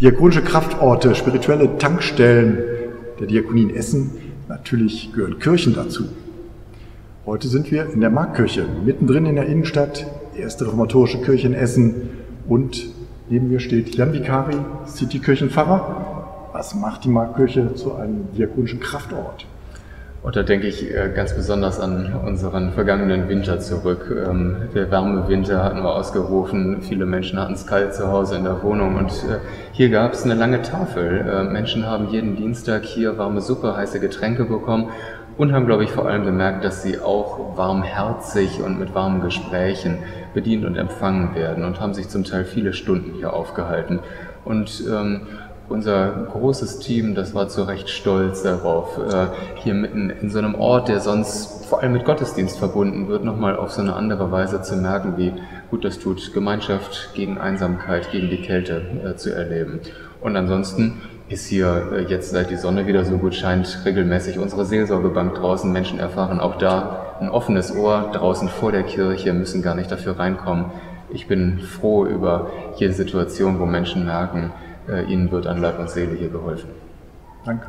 Diakonische Kraftorte, spirituelle Tankstellen der Diakonie in Essen, natürlich gehören Kirchen dazu. Heute sind wir in der Markkirche, mittendrin in der Innenstadt, erste reformatorische Kirche in Essen und neben mir steht Jan Vikari, Citykirchenpfarrer. Was macht die Markkirche zu einem diakonischen Kraftort? Und da denke ich äh, ganz besonders an unseren vergangenen Winter zurück. Ähm, der warme Winter hatten wir ausgerufen, viele Menschen hatten es kalt zu Hause in der Wohnung und äh, hier gab es eine lange Tafel. Äh, Menschen haben jeden Dienstag hier warme Suppe, heiße Getränke bekommen und haben, glaube ich, vor allem bemerkt, dass sie auch warmherzig und mit warmen Gesprächen bedient und empfangen werden und haben sich zum Teil viele Stunden hier aufgehalten. Und ähm, unser großes Team, das war zu Recht stolz darauf, äh, hier mitten in so einem Ort, der sonst vor allem mit Gottesdienst verbunden wird, nochmal auf so eine andere Weise zu merken, wie gut das tut, Gemeinschaft gegen Einsamkeit, gegen die Kälte äh, zu erleben. Und ansonsten ist hier äh, jetzt, seit die Sonne wieder so gut scheint, regelmäßig unsere Seelsorgebank draußen. Menschen erfahren auch da ein offenes Ohr draußen vor der Kirche, müssen gar nicht dafür reinkommen. Ich bin froh über jede Situation, wo Menschen merken, ihnen wird an Leib und Seele hier geholfen. Danke.